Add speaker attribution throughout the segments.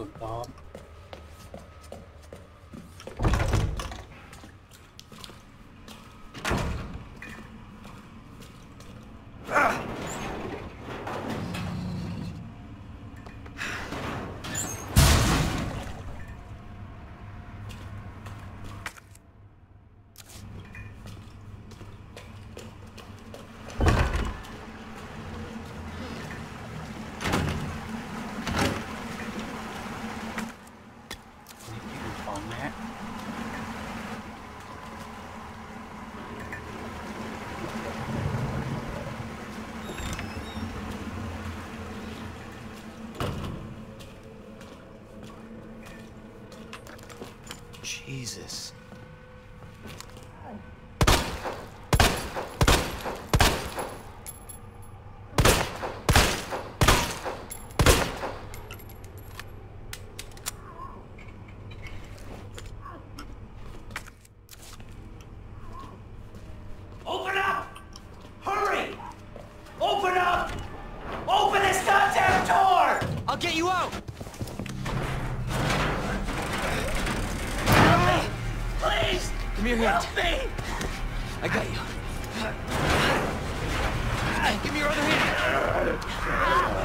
Speaker 1: of bomb.
Speaker 2: Jesus. Give me your hand.
Speaker 3: Help me!
Speaker 2: I got you. Give me your other hand.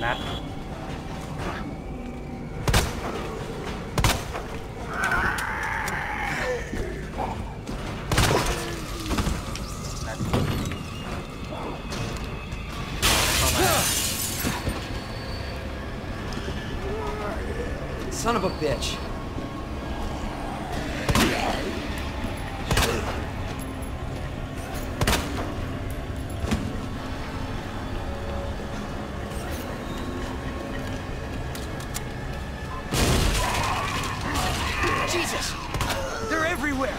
Speaker 1: นัด นัดเข้ามา
Speaker 2: Son of a bitch. Jesus! They're everywhere!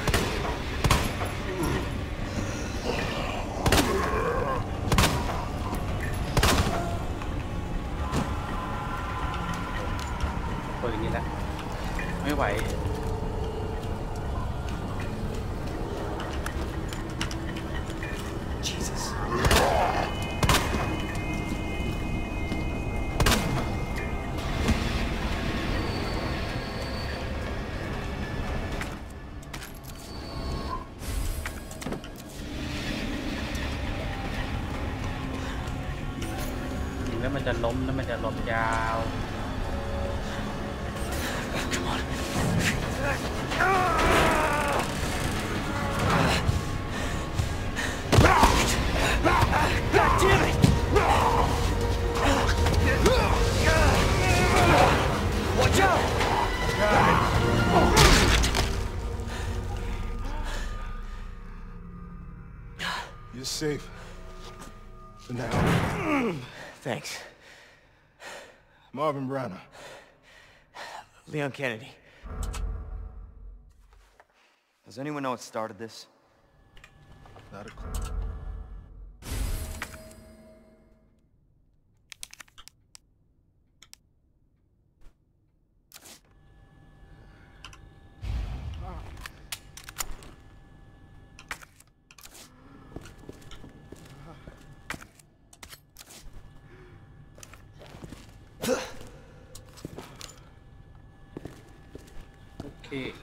Speaker 1: Ôi, แล้วมันจะล้มแล้วมันจะล้มยาว
Speaker 4: safe. For now.
Speaker 2: Thanks.
Speaker 4: Marvin Branagh.
Speaker 2: Leon Kennedy. Does anyone know what started this?
Speaker 4: Not a clue.
Speaker 1: Okay,